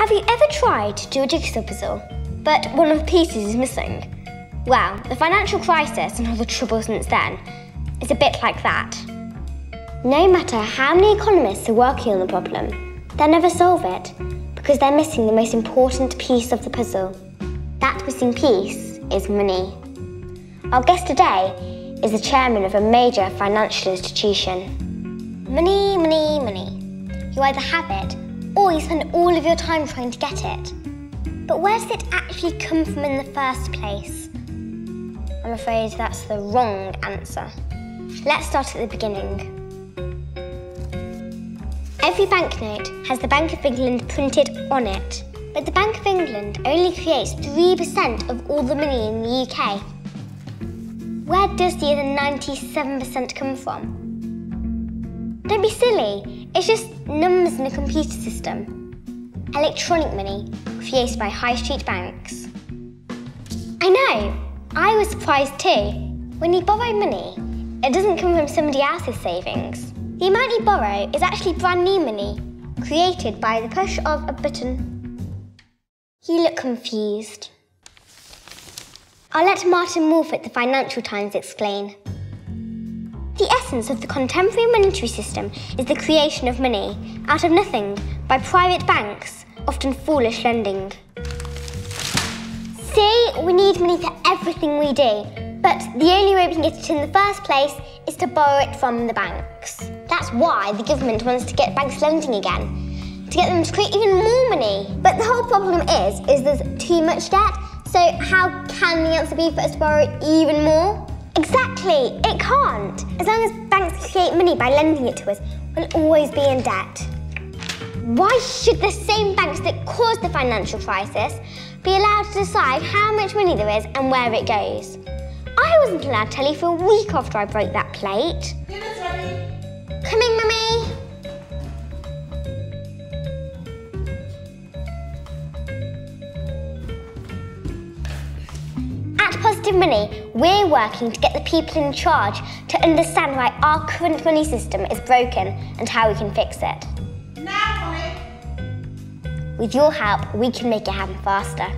Have you ever tried to do a jigsaw puzzle, but one of the pieces is missing? Well, the financial crisis and all the trouble since then is a bit like that. No matter how many economists are working on the problem, they'll never solve it because they're missing the most important piece of the puzzle. That missing piece is money. Our guest today is the chairman of a major financial institution. Money, money, money. You either have it or you spend all of your time trying to get it. But where does it actually come from in the first place? I'm afraid that's the wrong answer. Let's start at the beginning. Every banknote has the Bank of England printed on it, but the Bank of England only creates 3% of all the money in the UK. Where does the other 97% come from? Don't be silly, it's just numbers in a computer system. Electronic money created by high street banks. I know, I was surprised too. When you borrow money, it doesn't come from somebody else's savings. The amount you borrow is actually brand new money, created by the push of a button. You look confused. I'll let Martin at the Financial Times explain. The essence of the contemporary monetary system is the creation of money out of nothing by private banks, often foolish lending. See, we need money for everything we do, but the only way we can get it in the first place is to borrow it from the banks. That's why the government wants to get banks lending again, to get them to create even more money. But the whole problem is, is there's too much debt, so how can the answer be for us to borrow even more? Exactly, it can't. As long as banks create money by lending it to us, we'll always be in debt. Why should the same banks that caused the financial crisis be allowed to decide how much money there is and where it goes? I wasn't allowed telly for a week after I broke that plate. Dinner's ready. Coming, Mummy. At Money, we're working to get the people in charge to understand why our current money system is broken and how we can fix it. Now, Holly. With your help, we can make it happen faster.